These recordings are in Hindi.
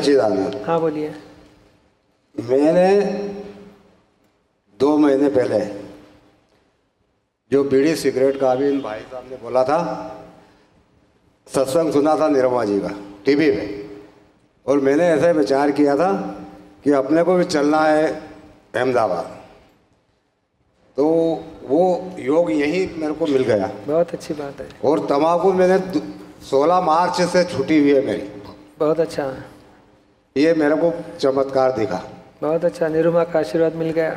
सच्चिदानंद। हाँ बोलिए। मैंने दो महीने पहले जो बीड़ी सिगरेट का अभी इन भाई साहब ने बोला था सत्संग सुना था निरमा जी का टीवी पे और मैंने ऐसे विचार किया था कि अपने को भी चलना है अहमदाबाद। तो वो योग यही मेरे को मिल गया। बहुत अच्छी बात है। और तम्बाकू मैंने सोलह मार्च से छुट्टी हुई है मेरी। बहुत अच्छा। ये मेरे को चमत्कार दिखा। बहुत अच्छा निरुमा का आशीर्वाद मिल गया।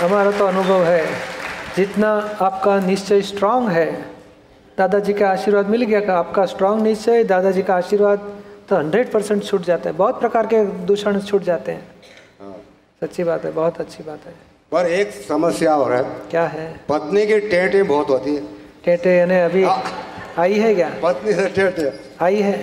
हमारा तो अनुभव है जितना आपका निश्चय स्ट्रांग है दादाजी का आशीर्वाद मिल गया का आपका स्ट्रांग निश्चय दादाजी का आशीर्वाद तो हंड्रेड परसेंट छूट जाता है। बहुत प्रकार के दूषण छूट जाते हैं। हाँ। सच्ची बात है बहुत अच्छी बात है। पर एक समस्या और है। क्या है? पत्नी की टेटे बहुत होती है। टेटे यानी अभी हाँ। आई है क्या? पत्नी से टेटे। आई है।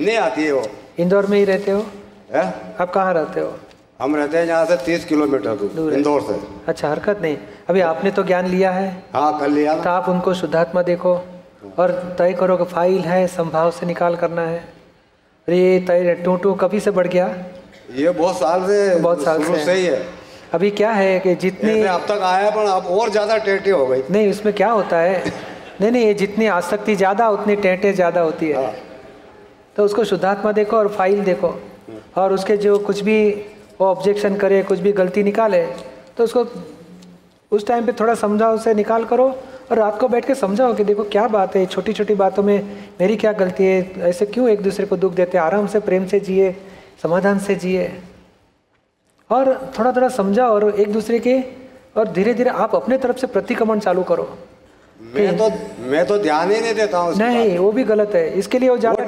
नहीं आती है वो। इंदौर में ही रहते हो? है? आप कहाँ रहते हो? हम रहते हैं यहाँ से तीस किलोमीटर दूर दूर इंदौर से। अच्छा हरकत नहीं। अभी आपने तो ज्ञान लिया है। हाँ कर लिया। तो आप उनको शुद्धात्मा देखो और तय करो कि फ़ाइल है संभाव से निकाल करना है। अरे ये तय टू टू कभी से बढ़ गया। ये बहुत साल से बहुत साल से। से ही है। अभी क्या है कि जितनी अब तक आया पर अब और ज़्यादा टेटे हो गई। नहीं उसमें क्या होता है? नहीं नहीं ये जितनी आसक्ति ज़्यादा उतनी टेंटे ज़्यादा होती है। हाँ। तो उसको शुद्धात्मा देखो और फ़ाइल देखो। और उसके जो कुछ भी वो ऑब्जेक्शन करे, कुछ भी गलती निकाले तो उसको उस टाइम पे थोड़ा समझाओ उसे निकाल करो और रात को बैठ के समझाओ कि देखो क्या बात है छोटी छोटी बातों में मेरी क्या गलती है, ऐसे क्यों एक दूसरे को दुख देते आराम से, प्रेम से जिए, समाधान से जिए। और थोड़ा थोड़ा समझाओ और एक दूसरे के और धीरे धीरे आप अपने तरफ़ से प्रतिक्रमण चालू करो। मैं तो मैं तो ध्यान ही नहीं देता हूँ नहीं वो भी गलत है। इसके लिए वो ज़्यादा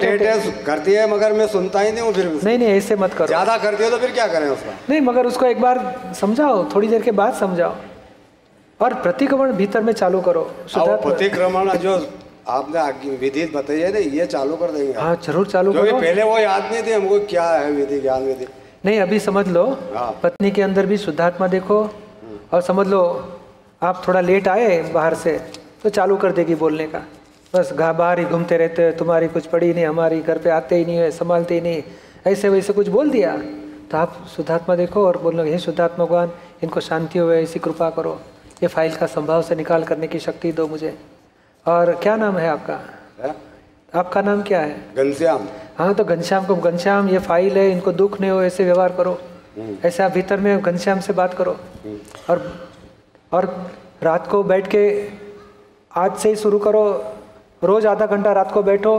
करती है मगर मैं सुनता ही नहीं हूँ फिर नहीं नहीं ऐसे मत करो। ज़्यादा करती है तो फिर क्या करें उसका? नहीं मगर उसको एक बार समझाओ थोड़ी देर के बाद समझाओ। और प्रतिक्रमण भीतर में चालू करो प्रतिक्रमण जो आपने विधि बताई है ना ये चालू कर देंगे हाँ ज़रूर चालू करो। पहले वो याद नहीं थी हमको क्या है विधि ज्ञान विधि। नहीं अभी समझ लो। हाँ। पत्नी के अंदर भी शुद्धात्मा देखो। और समझ लो आप थोड़ा लेट आए बाहर से। तो चालू कर देगी बोलने का। बस घा बाहर ही घूमते रहते हो तुम्हारी कुछ पड़ी नहीं हमारी घर पे आते ही नहीं है संभालते ही नहीं ऐसे वैसे कुछ बोल दिया? तो आप शुद्धात्मा देखो और बोलो हे शुद्धात्मा भगवान इनको शांति हो ऐसी कृपा करो। ये फ़ाइल का संभाव से निकाल करने की शक्ति दो मुझे। और क्या नाम है आपका? है? आपका नाम क्या है? घनश्याम। हाँ तो घनश्याम को घनश्याम ये फ़ाइल है इनको दुख नहीं हो ऐसे व्यवहार करो। ऐसे आप भीतर में घनश्याम से बात करो। और और रात को बैठ के आज से ही शुरू करो। रोज आधा घंटा रात को बैठो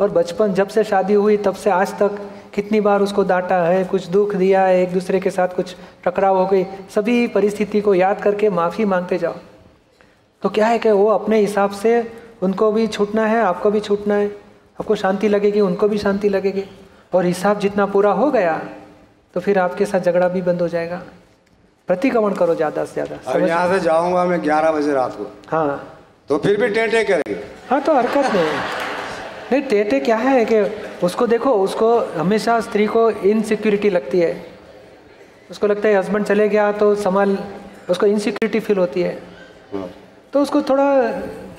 और बचपन जब से शादी हुई तब से आज तक कितनी बार उसको डांटा है कुछ दुख दिया है एक दूसरे के साथ कुछ टकराव हो गई सभी परिस्थिति को याद करके माफ़ी मांगते जाओ। तो क्या है कि वो अपने हिसाब से उनको भी छूटना है आपको भी छूटना है। आपको शांति लगेगी उनको भी शांति लगेगी। और हिसाब जितना पूरा हो गया तो फिर आपके साथ झगड़ा भी बंद हो जाएगा। प्रतिक्रमण करो ज़्यादा से ज़्यादा। अब यहाँ से जाऊँगा मैं ग्यारह बजे रात को। हाँ। तो फिर भी टेटे करेंगे। हाँ तो हरकत नहीं। नहीं टेटे क्या है कि उसको देखो उसको हमेशा स्त्री को इनसिक्योरिटी लगती है। उसको लगता है हस्बैंड चले गया तो संभाल उसको इनसिक्योरिटी फील होती है। हाँ। तो उसको थोड़ा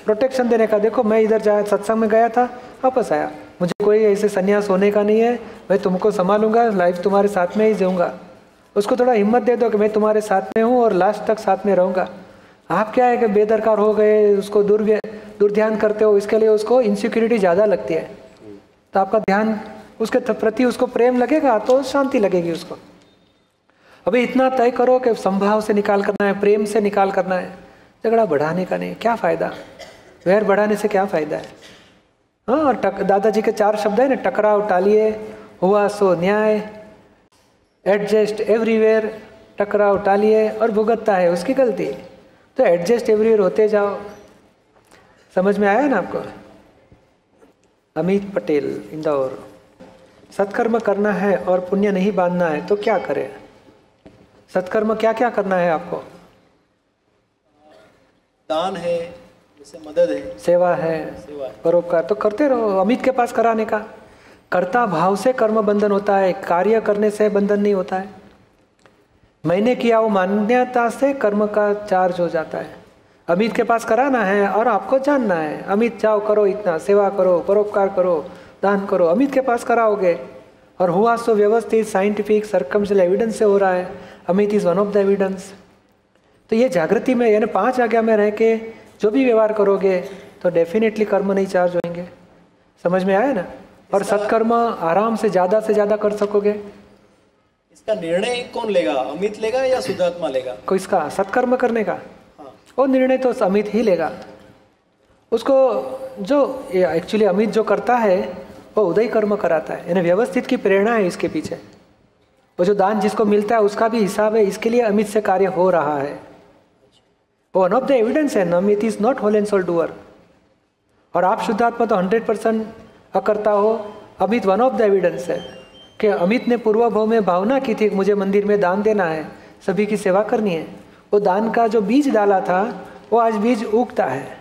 प्रोटेक्शन देने का देखो मैं इधर जाया सत्संग में गया था वापस आया। मुझे कोई ऐसे संन्यास होने का नहीं है मैं तुमको संभालूँगा लाइफ तुम्हारे साथ में ही जाऊँगा। उसको थोड़ा हिम्मत दे दो कि मैं तुम्हारे साथ में हूँ और लास्ट तक साथ में रहूँगा। आप क्या है कि बेदरकार हो गए, उसको दुर्व्य दुर्ध्यान करते हो, इसके लिए उसको इनसिक्योरिटी ज़्यादा लगती है। तो आपका ध्यान, उसके प्रति उसको प्रेम लगेगा तो शांति लगेगी उसको। अभी इतना तय करो कि संभाव से निकाल करना है, प्रेम से निकाल करना है। झगड़ा बढ़ाने का नहीं, क्या फ़ायदा? वैर बढ़ाने से क्या फ़ायदा है? हाँ और टक दादाजी के चार शब्द हैं ना, टकराव टालिए, हुआ सो न्याय, एडजस्ट एवरीवेयर, टकराव टालिए, और भुगतता है, उसकी गलती तो एडजस्ट एवरीवेयर होते जाओ। समझ में आया ना आपको? अमित पटेल इंदौर। सत्कर्म करना है और पुण्य नहीं बांधना है तो क्या करें? सत्कर्म क्या क्या करना है आपको? दान है जैसे मदद है। सेवा है सेवा है। परोपकार। तो करते रहो अमित के पास कराने का। कर्ता भाव से कर्म बंधन होता है कार्य करने से बंधन नहीं होता है। मैंने किया वो मान्यता से कर्म का चार्ज हो जाता है। अमित के पास कराना है और आपको जानना है। अमित जाओ करो इतना सेवा करो परोपकार करो दान करो। अमित के पास कराओगे। और हुआ सो व्यवस्थित साइंटिफिक सर्कमशल एविडेंस से हो रहा है। Amit is one of the evidence तो ये जागृति में यानी पाँच आज्ञा में रह के जो भी व्यवहार करोगे तो डेफिनेटली कर्म नहीं चार्ज होंगे। समझ में आया ना? और सत्कर्म आराम से ज़्यादा से ज़्यादा कर सकोगे। इसका निर्णय कौन लेगा? अमित लेगा या शुद्धात्मा लेगा? को इसका सत्कर्म करने का? हाँ। वो निर्णय तो अमित ही लेगा। उसको जो एक्चुअली अमित जो करता है वो उदय कर्म कराता है। यानी व्यवस्थित की प्रेरणा है इसके पीछे। वो जो दान जिसको मिलता है उसका भी हिसाब है इसके लिए अमित से कार्य हो रहा है। वो वन ऑफ़ द एविडेंस है Amit is not whole and sole doer और आप शुद्धात्मा तो हंड्रेड परसेंट अकर्ता हो Amit one of the evidence है। कि अमित ने पूर्व भाव में भावना की थी मुझे मंदिर में दान देना है, सभी की सेवा करनी है। वो दान का जो बीज डाला था, वो आज बीज उगता है।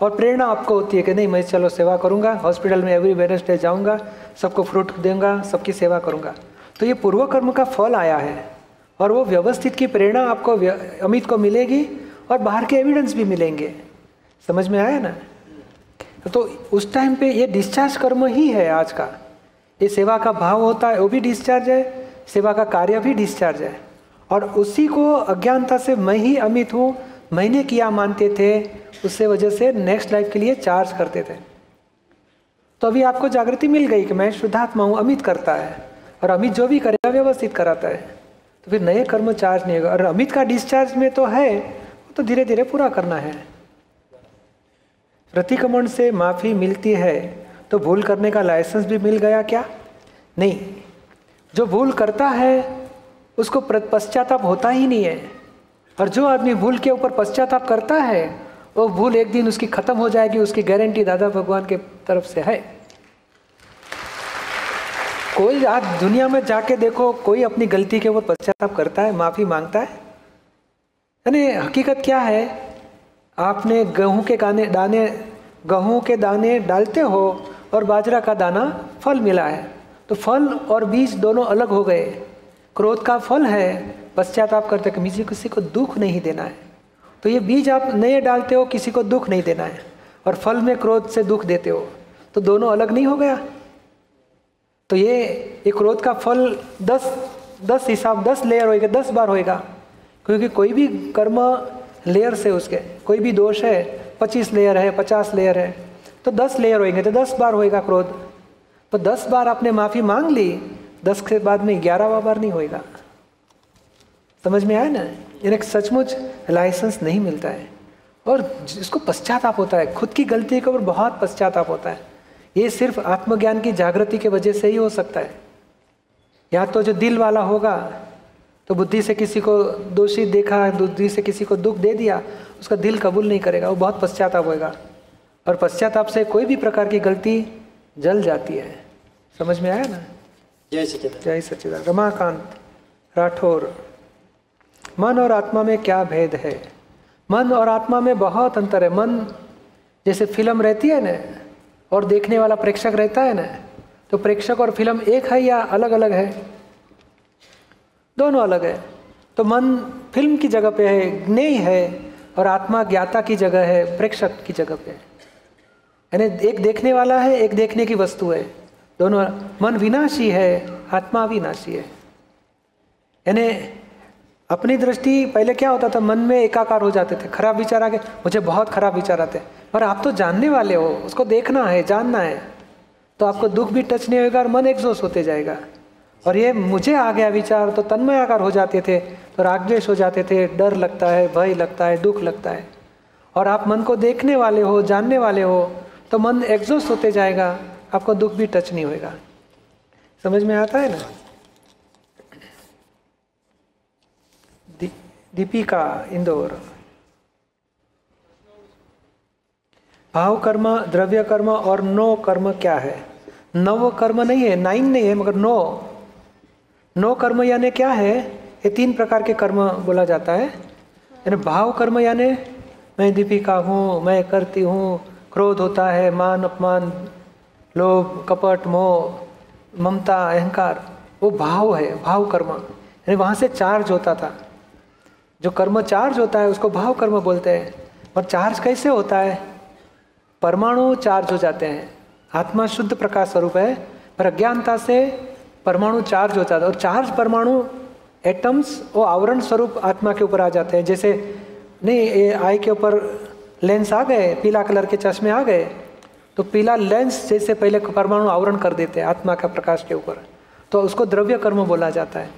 और प्रेरणा आपको होती है कि नहीं, मैं चलो सेवा करूँगा, हॉस्पिटल में एवरी वेनसडे जाऊँगा, सबको फ्रूट दूँगा, सबकी सेवा करूँगा। तो ये पूर्व कर्म का फल आया है। और वो व्यवस्थित की प्रेरणा आपको अमित को मिलेगी और बाहर के एविडेंस भी मिलेंगे। समझ में आया ना? तो उस टाइम पे ये डिस्चार्ज कर्म ही है आज का। ये सेवा का भाव होता है, वो भी डिस्चार्ज है, सेवा का कार्य भी डिस्चार्ज है। और उसी को अज्ञानता से मैं ही अमित हूँ मैंने किया मानते थे, उससे वजह से नेक्स्ट लाइफ के लिए चार्ज करते थे। तो अभी आपको जागृति मिल गई कि मैं शुद्धात्मा हूँ, अमित करता है, और अमित जो भी करेगा व्यवस्थित कराता है। तो फिर नए कर्म चार्ज नहीं होगा, और अमित का डिस्चार्ज में तो है तो धीरे धीरे पूरा करना है। प्रतिक्रमण से माफ़ी मिलती है। तो भूल करने का लाइसेंस भी मिल गया क्या? नहीं। जो भूल करता है, उसको पश्चाताप होता ही नहीं है। और जो आदमी भूल के ऊपर पश्चाताप करता है, वो भूल एक दिन उसकी खत्म हो जाएगी, उसकी गारंटी दादा भगवान के तरफ़ से है। कोई आज दुनिया में जाके देखो, कोई अपनी गलती के ऊपर पश्चाताप करता है, माफ़ी माँगता है? यानी हकीकत क्या है? आपने गेहूँ के गाने, दाने, गेहूँ के दाने डालते हो और बाजरा का दाना फल मिला है। तो फल और बीज दोनों अलग हो गए। क्रोध का फल है पश्चाताप करते कि किसी को दुख नहीं देना है। तो ये बीज आप नए डालते हो, किसी को दुख नहीं देना है। और फल में क्रोध से दुख देते हो तो दोनों अलग नहीं हो गया? तो ये ये क्रोध का फल दस दस हिसाब, दस लेयर होएगा, दस बार होएगा। क्योंकि कोई भी कर्म लेयर से उसके, कोई भी दोष है, पच्चीस लेयर है, पचास लेयर है। तो दस लेयर होएँगे तो दस बार होएगा क्रोध। तो दस बार आपने माफ़ी मांग ली, दस के बाद में ग्यारहवा बार नहीं होएगा। समझ में आया ना? यानी सचमुच लाइसेंस नहीं मिलता है। और जिसको पश्चाताप होता है। खुद की गलती के ऊपर बहुत पश्चाताप होता है। ये सिर्फ़ आत्मज्ञान की जागृति के वजह से ही हो सकता है। या तो जो दिल वाला होगा तो बुद्धि से किसी को दोषी देखा, बुद्धि से किसी को दुख दे दिया, उसका दिल कबूल नहीं करेगा, वो बहुत पश्चाताप होएगा। और पश्चाताप से कोई भी प्रकार की गलती जल जाती है। समझ में आया ना? जय सचिदान जय सचिदान रमाकांत राठौर। मन और आत्मा में क्या भेद है? मन और आत्मा में बहुत अंतर है। मन जैसे फ़िल्म रहती है ना और देखने वाला प्रेक्षक रहता है ना तो प्रेक्षक और फ़िल्म एक है या अलग अलग है? दोनों अलग है। तो मन फ़िल्म की जगह पे है ज्ञेय है और आत्मा ज्ञाता की जगह है प्रेक्षक की जगह पे यानी एक देखने वाला है, एक देखने की वस्तु है। दोनों, मन विनाशी है, आत्मा विनाशी है। यानी अपनी दृष्टि, पहले क्या होता था, मन में एकाकार हो जाते थे, खराब विचार आके मुझे बहुत खराब विचार आते। पर आप तो जानने वाले हो, उसको देखना है, जानना है। तो आपको दुख भी टच नहीं होगा और मन एग्जॉस्ट होते जाएगा। और ये मुझे आ गया विचार तो तन्मय आकार हो जाते थे तो रागद्वेश हो जाते थे, डर लगता है, भय लगता है, दुख लगता है। और आप मन को देखने वाले हो, जानने वाले हो तो मन एग्जॉस्ट होते जाएगा, आपको दुख भी टच नहीं होएगा। समझ में आता है ना? दीपिका, इंदौर। भाव कर्म, द्रव्य कर्म और नो कर्म क्या है? नव कर्म नहीं है नाइन नहीं है, मगर नो। नो कर्म यानी क्या है? ये तीन प्रकार के कर्म बोला जाता है। यानी भाव कर्म यानी मैं दीपिका हूँ, मैं करती हूँ क्रोध होता है, मान अपमान, लोभ, कपट, मोह, ममता, अहंकार, वो भाव है, भाव कर्म। यानी वहाँ से चार्ज होता था। जो कर्म चार्ज होता है, उसको भाव कर्म बोलते हैं। और चार्ज कैसे होता है? परमाणु चार्ज हो जाते हैं। आत्मा शुद्ध प्रकाश स्वरूप है, पर अज्ञानता से परमाणु चार्ज हो जाता है। और चार्ज परमाणु एटम्स वो आवरण स्वरूप आत्मा के ऊपर आ जाते हैं। जैसे, नहीं, ये आई के ऊपर लेंस आ गए, पीला कलर के चश्मे आ गए तो पीला लेंस जैसे पहले परमाणु आवरण कर देते हैं, आत्मा का प्रकाश के ऊपर। तो उसको द्रव्य कर्म बोला जाता है।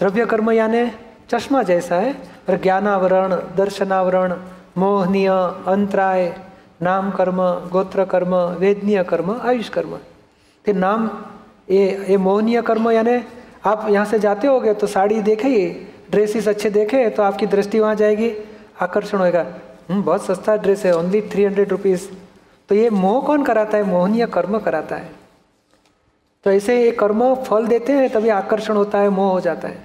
द्रव्य कर्म यानी चश्मा जैसा है और ज्ञानावरण, दर्शनावरण, मोहनीय, अंतराय नाम कर्म गोत्र कर्म वेदनीय कर्म आयुष कर्म फिर नाम, ये ये मोहनीय कर्म यानी आप यहाँ से जाते होगे तो साड़ी देखे ही ड्रेसेस अच्छे देखे तो आपकी दृष्टि वहाँ जाएगी, आकर्षण होएगा। बहुत सस्ता ड्रेस है ओनली थ्री हंड्रेड रुपीज़ तो ये मोह कौन कराता है? मोहनीय कर्म कराता है? तो ऐसे ये कर्म फल देते हैं, तभी आकर्षण होता है, मोह हो जाता है।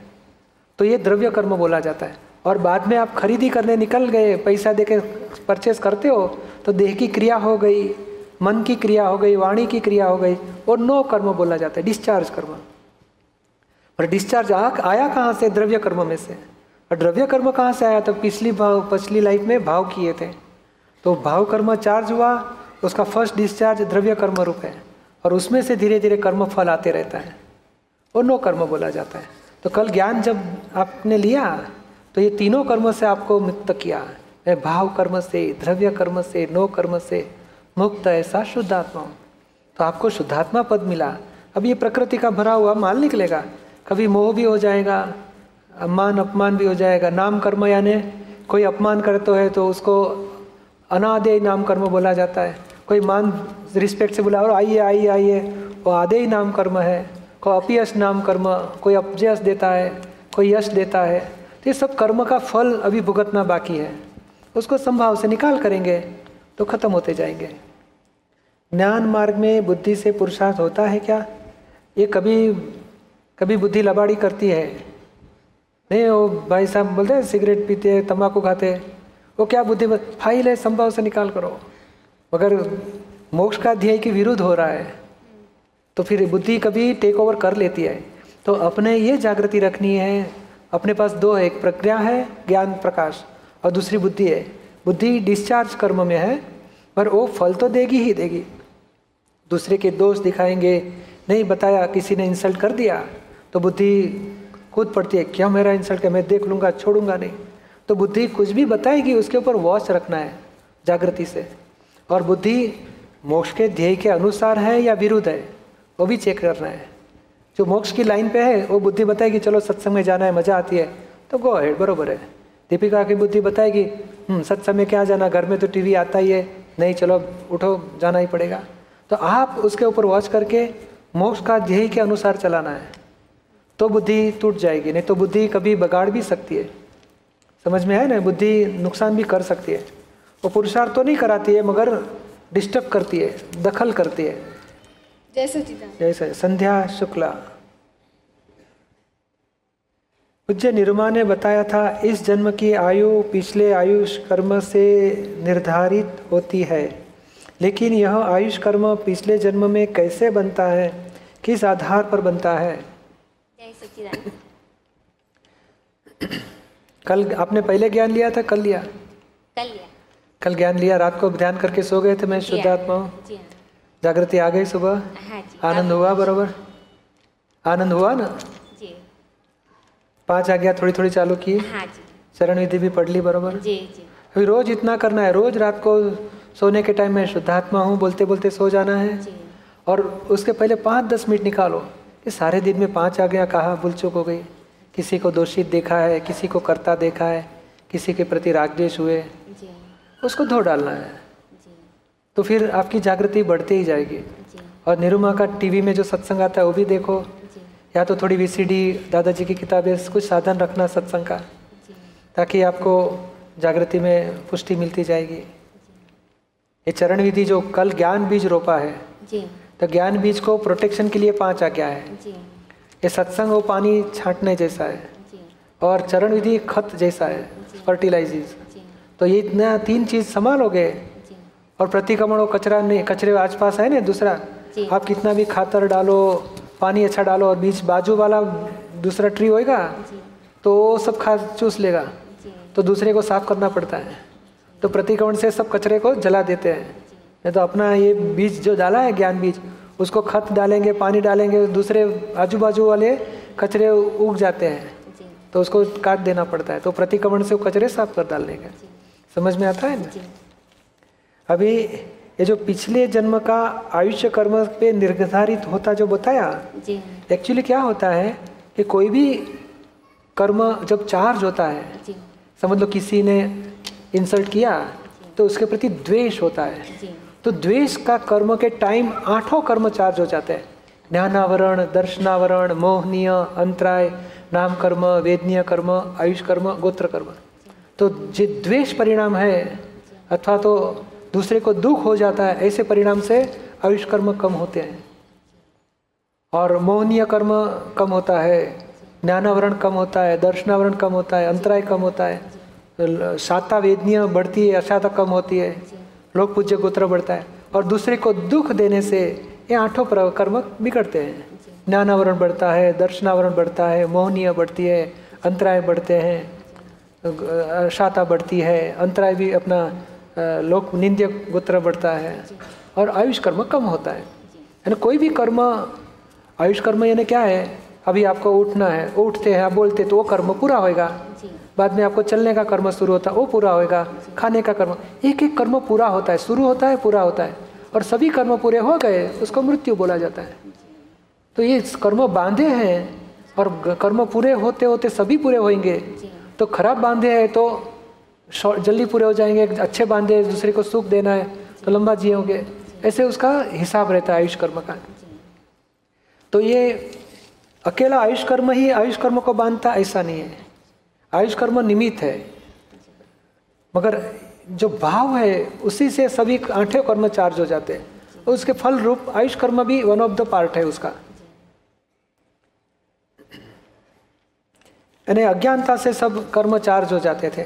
तो ये द्रव्य कर्म बोला जाता है। और बाद में आप खरीदी करने निकल गए, पैसा दे के परचेस करते हो तो देह की क्रिया हो गई, मन की क्रिया हो गई, वाणी की क्रिया हो गई, और नो कर्म बोला जाता है डिस्चार्ज कर्म। और डिस्चार्ज आया कहाँ से? द्रव्य कर्म में से। और द्रव्य कर्म कहाँ से आया? तो पिछली भाव, पिछली लाइफ में भाव किए थे। तो भाव कर्म चार्ज हुआ, उसका फ़र्स्ट डिस्चार्ज द्रव्य कर्म रूप है। और उसमें से धीरे धीरे कर्म फल आते रहता है। और नो कर्म बोला जाता है। तो कल ज्ञान जब आपने लिया तो ये तीनों कर्म से आपको मुक्त किया। मैं भाव कर्म से, द्रव्य कर्म से, नो कर्म से मुक्त ऐसा शुद्धात्मा हूँ। तो आपको शुद्धात्मा पद मिला। अब ये प्रकृति का भरा हुआ माल निकलेगा। कभी मोह भी हो जाएगा अमान अपमान भी हो जाएगा। नाम कर्म यानी कोई अपमान करते है तो उसको अनादे नाम कर्म बोला जाता है। कोई मान, रिस्पेक्ट से बोला, और आइए आइए आइए। वो आधे ही नाम कर्म है। कोई अपयश नाम कर्म कोई अपजस देता है, कोई यश देता है। तो ये सब कर्म का फल अभी भुगतना बाकी है। उसको संभाव से निकाल करेंगे तो खत्म होते जाएँगे। ज्ञान मार्ग में बुद्धि से पुरुषार्थ होता है क्या? ये कभी कभी बुद्धि लबाड़ी करती है। नहीं, वो भाई साहब बोलते हैं, सिगरेट पीते हैं तम्बाकू खाते हैं। वो क्या बुद्धि फ़ाइल है, संभव से निकाल करो। मगर मोक्ष का ध्येय के विरुद्ध हो रहा है तो फिर बुद्धि कभी टेक ओवर कर लेती है। तो अपने ये जागृति रखनी है, अपने पास दो है एक प्रक्रिया है, ज्ञान प्रकाश, और दूसरी बुद्धि है। बुद्धि डिस्चार्ज कर्म में है, पर वो फल तो देगी ही देगी। दूसरे के दोष दिखाएँगे, नहीं, बताया, किसी ने इंसल्ट कर दिया? तो बुद्धि खुद पड़ती है क्या मेरा इंसल्ट है? मैं देख लूँगा छोड़ूँगा नहीं। तो बुद्धि कुछ भी बताएगी उसके ऊपर वॉच रखना है जागृति से। और बुद्धि मोक्ष के ध्येय के अनुसार है या विरुद्ध है वो भी चेक करना है। जो मोक्ष की लाइन पे है वो बुद्धि बताएगी चलो सत्संग में जाना है मज़ा आती है। तो गो हेड बरोबर है। दीपिका की बुद्धि बताएगी हम्म, सत्संग में क्या जाना? घर में तो टीवी आता ही है। नहीं चलो उठो जाना ही पड़ेगा। तो आप उसके ऊपर वॉच करके मोक्ष का ध्येय के अनुसार चलाना है। तो बुद्धि टूट जाएगी नहीं तो बुद्धि कभी बगाड़ भी सकती है। समझ में है ना? बुद्धि नुकसान भी कर सकती है। वो पुरुषार्थ तो नहीं कराती है मगर डिस्टर्ब करती है दखल करती है। जय सचिदान जैसे संध्या शुक्ला। पूज्य निरुमा ने बताया था इस जन्म की आयु पिछले आयुष कर्म से निर्धारित होती है। लेकिन यह आयुष कर्म पिछले जन्म में कैसे बनता है किस आधार पर बनता है? जय कल आपने पहले ज्ञान लिया था कल लिया? कर लिया। कल ज्ञान लिया रात को ध्यान करके सो गए थे मैं शुद्ध आत्मा हूँ। हाँ जागृति आ गई सुबह। हाँ आनंद हुआ बरोबर? आनंद हुआ ना? जी। पाँच आज्ञा थोड़ी थोड़ी चालू की हाँ जी। चरण विधि भी पढ़ ली बरोबर? जी जी। अभी रोज इतना करना है रोज रात को सोने के टाइम में शुद्धात्मा हूँ बोलते बोलते सो जाना है। जी। और उसके पहले पाँच दस मिनट निकालो। कि सारे दिन में पाँच आज्ञा कहा भूल चुक हो गई। किसी को दोषित देखा है किसी को करता देखा है किसी के प्रति रागद्वेष हुए। उसको धो डालना है। जी। तो फिर आपकी जागृति बढ़ती ही जाएगी। जी। और निरुमा का टीवी में जो सत्संग आता है वो भी देखो। जी। या तो थोड़ी वीसीडी दादाजी की किताबें कुछ साधन रखना सत्संग का। ताकि आपको जागृति में पुष्टि मिलती जाएगी। ये चरण विधि जो कल ज्ञान बीज रोपा है जी। तो ज्ञान बीज को प्रोटेक्शन के लिए पाँच आज्ञा है। ये सत्संग वो पानी छांटने जैसा है। और चरण विधि खत जैसा है फर्टिलाइजेस जी। तो ये इतना तीन चीज़ संभालोगे जी। और प्रतिक्रमण वो कचरा नहीं कचरे आस पास है ना दूसरा? आप कितना भी खातर डालो पानी अच्छा डालो और बीच बाजू वाला दूसरा ट्री होएगा तो वो सब खा चूस लेगा। तो दूसरे को साफ़ करना पड़ता है। तो प्रतिक्रमण से सब कचरे को जला देते हैं। नहीं तो अपना ये बीज जो डाला है ज्ञान बीज उसको खत डालेंगे पानी डालेंगे दूसरे आजू बाजू वाले कचरे उग जाते हैं। तो उसको काट देना पड़ता है। तो प्रतिक्रमण से वो कचरे साफ़ कर डालने का समझ में आता है ना? अभी ये जो पिछले जन्म का आयुष्य कर्म पे निर्धारित होता जो बताया एक्चुअली क्या होता है कि कोई भी कर्म जब चार्ज होता है समझ लो किसी ने इंसल्ट किया तो उसके प्रति द्वेष होता है। जी। तो द्वेष का कर्म के टाइम आठों कर्म चार्ज हो जाते हैं। ज्ञानावरण, दर्शनावरण, मोहनीय, अंतराय नाम कर्म वेदनीय कर्म आयुष कर्म गोत्र कर्म तो जो द्वेष परिणाम है, अथवा तो दूसरे को दुख हो जाता है, ऐसे परिणाम से आयुष कर्म कम होते हैं। और मोहनीय कर्म कम होता है, ज्ञानावरण कम होता है, दर्शनावरण कम होता है, अंतराय कम होता है, साता वेदनीय बढ़ती है अशाता कम होती है। लोक पूज्य गोत्र बढ़ता है और दूसरे को दुख देने से ये आठों कर्म बिगड़ते हैं। ज्ञानावरण बढ़ता है, दर्शनावरण बढ़ता है, मोहनीय बढ़ती है, अंतराय बढ़ते हैं, शाता बढ़ती है, अंतराय भी अपना लोक निंद्य गोत्र बढ़ता है और आयुष कर्म कम होता है। यानी कोई भी कर्म आयुष कर्म यानी क्या है? अभी आपको उठना है उठते हैं, आप बोलते तो वो कर्म पूरा होएगा। बाद में आपको चलने का कर्म शुरू होता है, वो पूरा होएगा, खाने का कर्म। एक एक कर्म पूरा होता है, शुरू होता है, पूरा होता है। और सभी कर्म पूरे हो गए, उसको मृत्यु बोला जाता है। तो ये कर्म बांधे हैं, और कर्म पूरे होते होते सभी पूरे होंगे तो खराब बांधे हैं तो जल्दी पूरे हो जाएँगे, अच्छे बांधे दूसरे को सुख देना है तो लंबा जिए होंगे। ऐसे उसका हिसाब रहता है आयुष कर्म का। तो ये अकेला आयुष कर्म ही आयुष कर्म को बांधता, ऐसा नहीं है। आयुष कर्म निमित्त है। मगर जो भाव है उसी से सभी आठों कर्म चार्ज हो जाते हैं। और उसके फल रूप आयुष कर्म भी वन ऑफ़ द पार्ट है उसका। यानी अज्ञानता से सब कर्म चार्ज हो जाते थे।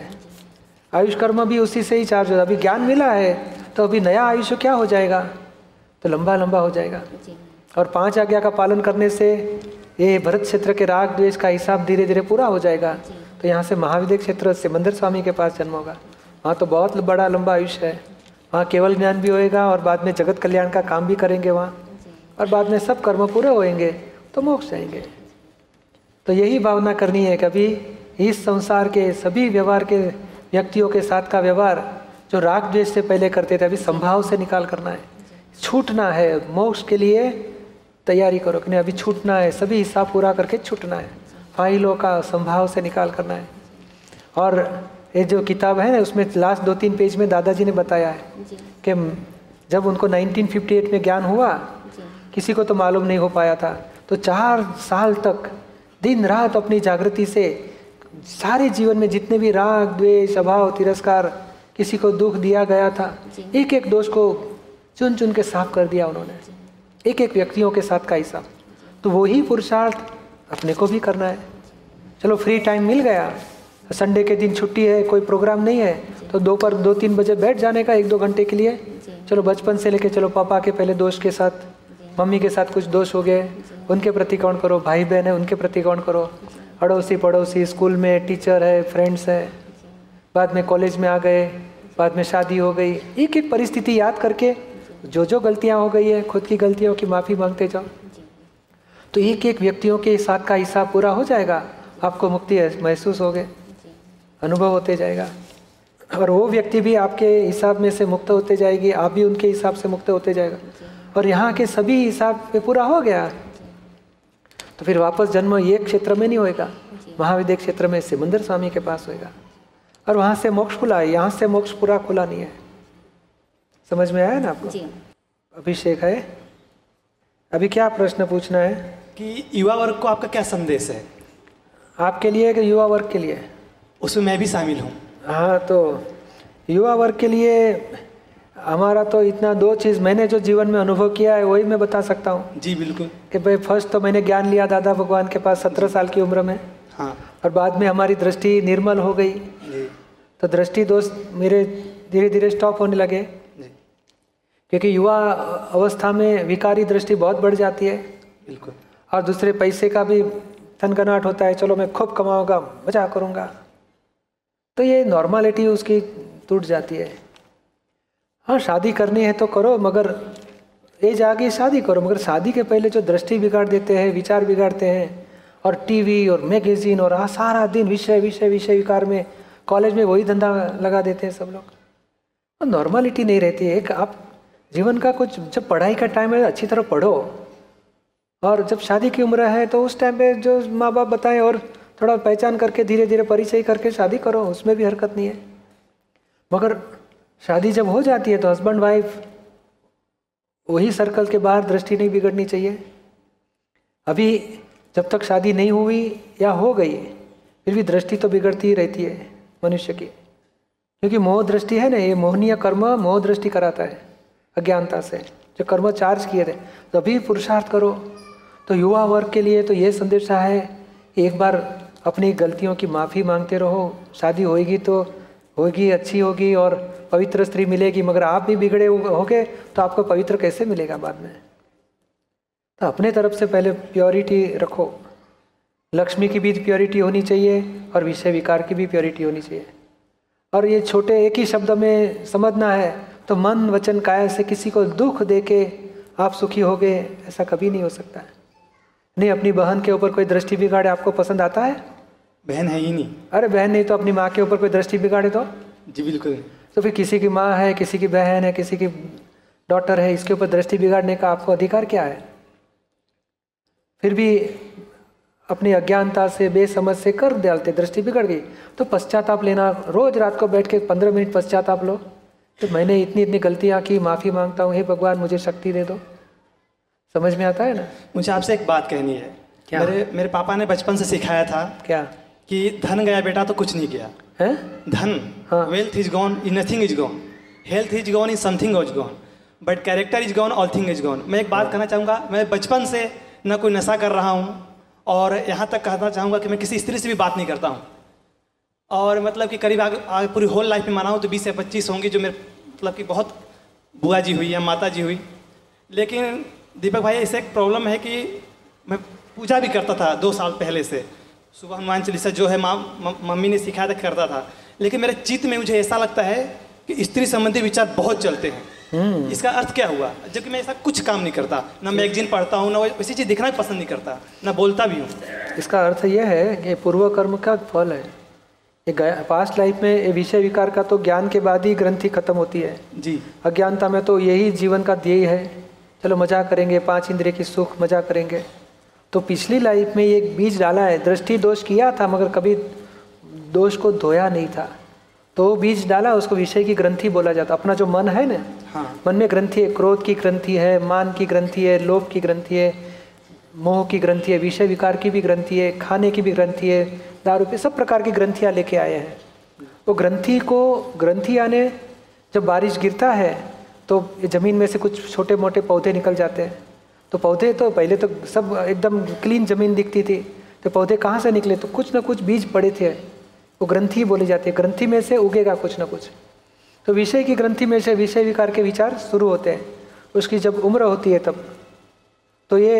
आयुष कर्म भी उसी से ही चार्ज हो अभी ज्ञान मिला है तो अभी नया आयुष क्या हो जाएगा? तो लंबा लंबा हो जाएगा। और पाँच आज्ञा का पालन करने से ये भरत क्षेत्र के राग द्वेष का हिसाब धीरे धीरे पूरा हो जाएगा। तो यहाँ से महाविद्य क्षेत्र से मंदिर स्वामी के पास जन्म होगा। वहाँ तो बहुत बड़ा लंबा आयुष्य है। वहाँ केवल ज्ञान भी होएगा और बाद में जगत कल्याण का काम भी करेंगे वहाँ। और बाद में सब कर्म पूरे होएँगे तो मोक्ष जाएँगे। तो यही भावना करनी है कभी इस संसार के सभी व्यवहार के व्यक्तियों के साथ का व्यवहार जो राग द्वेष से पहले करते थे, अभी संभाव से निकाल करना है। छूटना है। मोक्ष के लिए तैयारी करो कि अभी छूटना है। सभी हिसाब पूरा करके छूटना है। फाइलों का संभाव से निकाल करना है। और ये जो किताब है ना उसमें लास्ट दो तीन पेज में दादाजी ने बताया है कि जब उनको 1958 में ज्ञान हुआ किसी को तो मालूम नहीं हो पाया था। तो चार साल तक दिन रात अपनी जागृति से सारे जीवन में जितने भी राग द्वेष अभाव तिरस्कार किसी को दुख दिया गया था एक एक दोष को चुन चुन के साफ़ कर दिया उन्होंने। एक एक व्यक्तियों के साथ का हिसाब। तो वही पुरुषार्थ अपने को भी करना है। चलो फ्री टाइम मिल गया। संडे के दिन छुट्टी है कोई प्रोग्राम नहीं है तो दोपहर दो तीन बजे बैठ जाने का एक दो घंटे के लिए। चलो बचपन से लेके चलो पापा के पहले दोस्त के साथ मम्मी के साथ कुछ दोष हो गए उनके प्रति कौन करो? भाई बहन है उनके प्रति कौन करो? अड़ोसी पड़ोसी स्कूल में टीचर है फ्रेंड्स है। बाद में कॉलेज में आ गए बाद में शादी हो गई। एक एक परिस्थिति याद करके जो जो गलतियाँ हो गई है खुद की गलतियों की माफ़ी मांगते जाओ। तो एक एक व्यक्तियों के साथ का हिसाब पूरा हो जाएगा आपको मुक्ति महसूस होगे अनुभव होते जाएगा। और वो व्यक्ति भी आपके हिसाब में से मुक्त होते जाएगी आप भी उनके हिसाब से मुक्त होते जाएगा। और यहाँ के सभी हिसाब पे पूरा हो गया। तो फिर वापस जन्म ये क्षेत्र में नहीं होएगा महाविद्य क्षेत्र में सिमंदर स्वामी के पास होएगा। और वहाँ से मोक्ष खुला है यहाँ से मोक्ष पूरा खुला नहीं है। समझ में आया ना आपको? अभिषेक है। अभी क्या प्रश्न पूछना है? कि युवा वर्ग को आपका क्या संदेश है? आपके लिए कि युवा वर्ग के लिए? उसमें मैं भी शामिल हूँ। हाँ तो युवा वर्ग के लिए हमारा तो इतना दो चीज़ मैंने जो जीवन में अनुभव किया है वही मैं बता सकता हूँ। जी बिल्कुल। कि भाई फ़र्स्ट तो मैंने ज्ञान लिया दादा भगवान के पास सत्रह साल की उम्र में। हाँ। और बाद में हमारी दृष्टि निर्मल हो गई। जी। तो दृष्टि दोष मेरे धीरे धीरे स्टॉप होने लगे। जी। क्योंकि युवा अवस्था में विकारी दृष्टि बहुत बढ़ जाती है। बिल्कुल। और दूसरे पैसे का भी थनगनाट होता है, चलो मैं खूब कमाऊँगा मज़ा करूँगा। तो ये नॉर्मलिटी उसकी टूट जाती है। हाँ शादी करनी है तो करो, मगर एज आ गई शादी करो, मगर शादी के पहले जो दृष्टि बिगाड़ देते हैं, विचार बिगाड़ते हैं, और टीवी और मैगजीन और हाँ सारा दिन विषय विषय विषय विकार में कॉलेज में वही धंधा लगा देते हैं सब लोग। तो नॉर्मलिटी नहीं रहती है, एक आप जीवन का कुछ, जब पढ़ाई का टाइम है, अच्छी तरह पढ़ो। और जब शादी की उम्र है तो उस टाइम पे जो माँ बाप बताएँ और थोड़ा पहचान करके धीरे धीरे परिचय करके शादी करो, उसमें भी हरकत नहीं है। मगर शादी जब हो जाती है तो हस्बैंड वाइफ वही सर्कल के बाहर दृष्टि नहीं बिगड़नी चाहिए। अभी जब तक शादी नहीं हुई या हो गई, फिर भी दृष्टि तो बिगड़ती ही रहती है मनुष्य की। क्योंकि मोह दृष्टि है ना, ये मोहनीय कर्म मोह दृष्टि कराता है, अज्ञानता से। जो कर्म चार्ज किए थे तो अभी पुरुषार्थ करो। तो युवा वर्ग के लिए तो ये संदेशा है, एक बार अपनी गलतियों की माफ़ी मांगते रहो, शादी होगी तो होगी, अच्छी होगी और पवित्र स्त्री मिलेगी, मगर आप भी बिगड़े होगे तो आपको पवित्र कैसे मिलेगा बाद में? तो अपने तरफ़ से पहले प्योरिटी रखो। लक्ष्मी की भी प्योरिटी होनी चाहिए और विषय विकार की भी प्योरिटी होनी चाहिए। और ये छोटे एक ही शब्द में समझना है तो मन, वचन, काय से किसी को दुख दे के आप सुखी हो गए ऐसा कभी नहीं हो सकता। है नहीं अपनी बहन के ऊपर कोई दृष्टि बिगाड़े आपको पसंद आता है? बहन है ही नहीं। अरे बहन नहीं तो अपनी माँ के ऊपर कोई दृष्टि बिगाड़े तो? जी बिल्कुल। तो फिर किसी की माँ है किसी की बहन है किसी की डॉटर है इसके ऊपर दृष्टि बिगाड़ने का आपको अधिकार क्या है? फिर भी अपनी अज्ञानता से बेसमझ से कर डालते दृष्टि बिगड़ गई। तो पश्चाताप लेना रोज रात को बैठ के पंद्रह मिनट पश्चाताप लो। तो मैंने इतनी इतनी गलतियाँ की माफ़ी माँगता हूँ हे भगवान मुझे शक्ति दे दो। समझ में आता है ना? मुझे आपसे एक बात कहनी है। क्या? मेरे मेरे पापा ने बचपन से सिखाया था क्या? कि धन गया बेटा तो कुछ नहीं गया। है? धन हाँ। Wealth is gone in nothing is gone health is gone in something is gone but character is gone all thing is gone मैं एक बात कहना चाहूँगा मैं बचपन से न कोई नशा कर रहा हूँ और यहाँ तक कहना चाहूँगा कि मैं किसी स्त्री से भी बात नहीं करता हूँ। और मतलब कि करीब आगे, आगे पूरी होल लाइफ में माना हूँ तो बीस या पच्चीस होंगी जो मेरे मतलब कि बहुत बुआ जी हुई या माता जी हुई। लेकिन दीपक भाई ऐसे एक प्रॉब्लम है कि मैं पूजा भी करता था दो साल पहले से। सुबह हनुमान चालीसा जो है माँ मम्मी ने सिखाया था करता था। लेकिन मेरे चित्त में मुझे ऐसा लगता है कि स्त्री संबंधी विचार बहुत चलते हैं। इसका अर्थ क्या हुआ? जबकि मैं ऐसा कुछ काम नहीं करता। ना मैगजीन पढ़ता हूँ ना वैसी चीज़ दिखना पसंद नहीं करता ना बोलता भी हूँ। इसका अर्थ यह है कि पूर्व कर्म का फल है। ये पास्ट लाइफ में ये विषय विकार का तो ज्ञान के बाद ही ग्रंथि खत्म होती है। जी। अज्ञानता में तो यही जीवन का ध्येय है। चलो मज़ा करेंगे पाँच इंद्रिय की सुख मज़ा करेंगे। तो पिछली लाइफ में ये बीज डाला है दृष्टि दोष किया था मगर कभी दोष को धोया नहीं था। तो वो बीज डाला उसको विषय की ग्रंथि बोला जाता अपना जो मन है ना हाँ। मन में ग्रंथि है क्रोध की ग्रंथि है मान की ग्रंथि है लोभ की ग्रंथि है मोह की ग्रंथि है विषय विकार की भी ग्रंथि है खाने की भी ग्रंथि है दारू पे सब प्रकार की ग्रंथियाँ लेके आए हैं। वो ग्रंथि को ग्रंथि आने जब बारिश गिरता है तो ज़मीन में से कुछ छोटे मोटे पौधे निकल जाते हैं। तो पौधे तो पहले तो सब एकदम क्लीन ज़मीन दिखती थी। तो पौधे कहाँ से निकले? तो कुछ ना कुछ बीज पड़े थे। वो ग्रंथि बोली जाती है। ग्रंथि में से उगेगा कुछ ना कुछ। तो विषय की ग्रंथि में से विषय विकार के विचार शुरू होते हैं। उसकी जब उम्र होती है तब। तो ये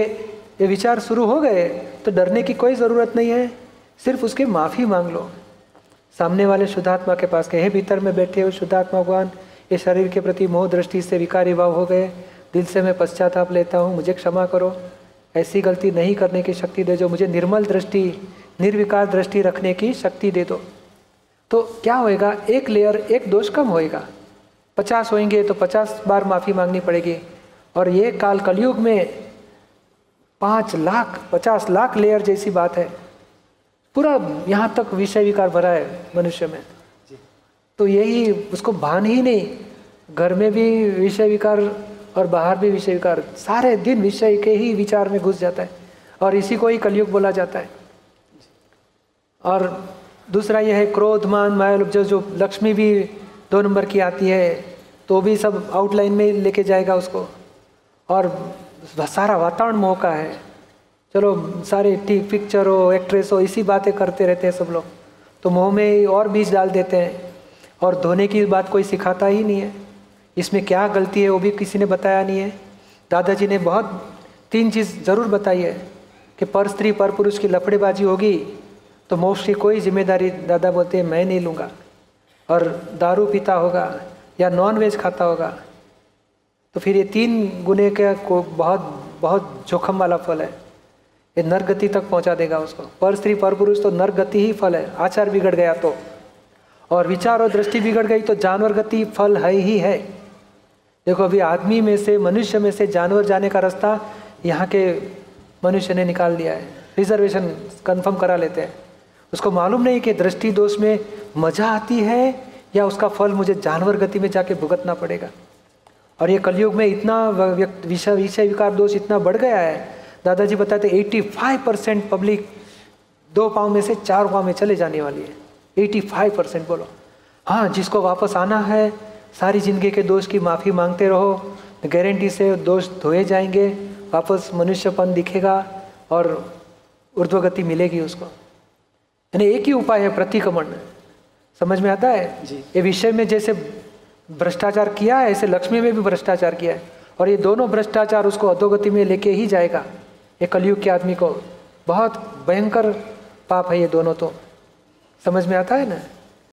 ये विचार शुरू हो गए तो डरने की कोई ज़रूरत नहीं है। सिर्फ़ उसके माफ़ी मांग लो। सामने वाले शुद्धात्मा के पास कहे भीतर में बैठे हो शुद्धात्मा भगवान ये शरीर के प्रति मोह दृष्टि से विकारी भाव हो गए। दिल से मैं पश्चाताप लेता हूँ, मुझे क्षमा करो। ऐसी गलती नहीं करने की शक्ति दे जो मुझे निर्मल दृष्टि, निर्विकार दृष्टि रखने की शक्ति दे दो। तो क्या होएगा? एक लेयर एक दोष कम होएगा। पचास होएँगे तो पचास बार माफ़ी मांगनी पड़ेगी। और ये काल कलयुग में पाँच लाख, पचास लाख लेयर जैसी बात है। पूरा यहाँ तक विषय विकार भरा है मनुष्य में। तो यही उसको भान ही नहीं। घर में भी विषय विकार और बाहर भी विषय विकार, सारे दिन विषय के ही विचार में घुस जाता है और इसी को ही कलयुग बोला जाता है। और दूसरा यह है क्रोध, मान, माया जो जो लक्ष्मी भी दो नंबर की आती है तो भी सब आउटलाइन में लेके जाएगा उसको। और सारा वातावरण मोह का है। चलो, सारे टी पिक्चर हो एक्ट्रेस हो, इसी बातें करते रहते हैं सब लोग। तो मोह में और बीज डाल देते हैं। और धोने की बात कोई सिखाता ही नहीं है। इसमें क्या गलती है वो भी किसी ने बताया नहीं है। दादाजी ने बहुत तीन चीज़ ज़रूर बताई है कि पर स्त्री, पर पुरुष की लफड़ेबाजी होगी तो मोक्ष की कोई ज़िम्मेदारी दादा बोलते हैं, मैं नहीं लूँगा। और दारू पीता होगा या नॉन वेज खाता होगा तो फिर ये तीन गुने का को बहुत बहुत जोखम वाला फल है। ये नरगति तक पहुँचा देगा उसको। पर स्त्री, पर पुरुष तो नर गति ही फल है। आचार बिगड़ गया तो। और विचार और दृष्टि बिगड़ गई तो जानवर गति फल है ही है। देखो, अभी आदमी में से, मनुष्य में से जानवर जाने का रास्ता यहाँ के मनुष्य ने निकाल दिया है। रिजर्वेशन कंफर्म करा लेते हैं। उसको मालूम नहीं कि दृष्टि दोष में मज़ा आती है या उसका फल मुझे जानवर गति में जाके भुगतना पड़ेगा। और ये कलयुग में इतना विषय विषय विकार दोष इतना बढ़ गया है। दादाजी बताते 85 परसेंट पब्लिक दो पाँव में से चार पाँव में चले जाने वाली है। 85 परसेंट बोलो। हाँ जिसको वापस आना है सारी ज़िंदगी के दोष की माफ़ी मांगते रहो। गारंटी से दोष धोए जाएँगे वापस मनुष्यपन दिखेगा और ऊर्ध्वगति मिलेगी उसको। यानी एक ही उपाय है प्रतिक्रमण। समझ में आता है? जी। ये विषय में जैसे भ्रष्टाचार किया है ऐसे लक्ष्मी में भी भ्रष्टाचार किया है। और ये दोनों भ्रष्टाचार उसको अधोगति में लेके ही जाएगा। ये कलयुग के आदमी को बहुत भयंकर पाप है ये दोनों तो। समझ में आता है ना?